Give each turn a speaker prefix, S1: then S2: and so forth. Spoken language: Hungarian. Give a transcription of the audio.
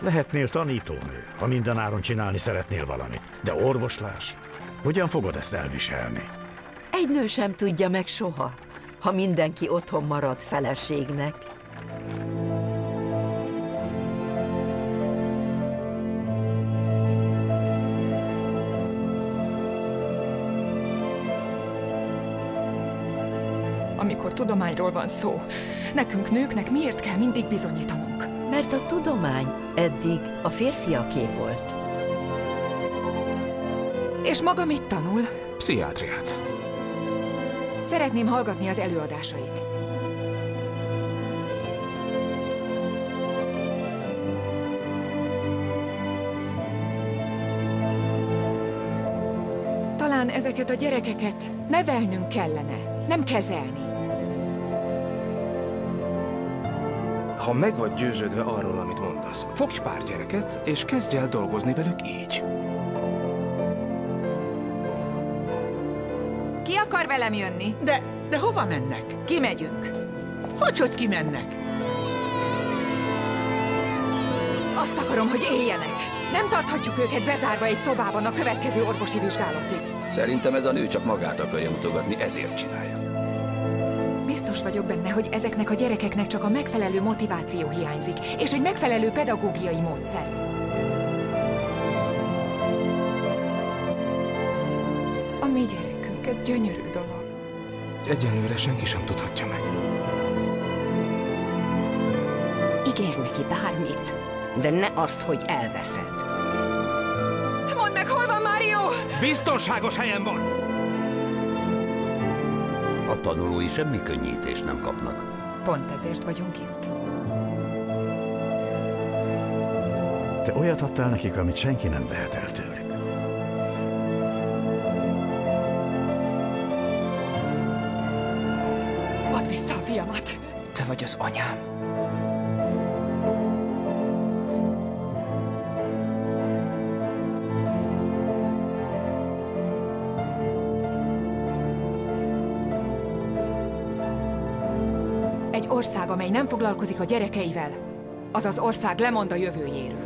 S1: Lehetnél tanítónő, ha mindenáron csinálni szeretnél valamit. De orvoslás, hogyan fogod ezt elviselni?
S2: Egy nő sem tudja meg soha, ha mindenki otthon marad feleségnek.
S3: Amikor tudományról van szó, nekünk nőknek miért kell mindig bizonyítanunk?
S2: Mert a tudomány eddig a férfiaké volt.
S3: És maga mit tanul?
S4: Pszichiátriát.
S3: Szeretném hallgatni az előadásait. Talán ezeket a gyerekeket nevelnünk kellene, nem kezelni.
S4: Ha meg vagy győződve arról, amit mondasz, fogj pár gyereket, és kezdj el dolgozni velük így.
S3: Ki akar velem jönni?
S5: De, de hova mennek?
S3: Kimegyünk.
S5: Hogy, hogy kimennek?
S3: Azt akarom, hogy éljenek. Nem tarthatjuk őket bezárva egy szobában a következő orvosi vizsgálatig.
S6: Szerintem ez a nő csak magát akarja mutogatni, ezért csinálja.
S3: Biztos vagyok benne, hogy ezeknek a gyerekeknek csak a megfelelő motiváció hiányzik, és egy megfelelő pedagógiai módszer. A mi gyerekünk, ez gyönyörű dolog.
S4: Egyenlőre senki sem tudhatja meg.
S7: Ígérj neki bármit, de ne azt, hogy elveszed.
S3: Mondd meg, hol van Mário?
S4: Biztonságos helyen van!
S6: A tanulói semmi könnyítést nem kapnak.
S3: Pont ezért vagyunk itt.
S1: Te olyat adtál nekik, amit senki nem vehet el tőlük.
S3: Add vissza a fiamat!
S4: Te vagy az anyám.
S3: Egy ország, amely nem foglalkozik a gyerekeivel, az az ország lemond a jövőjéről.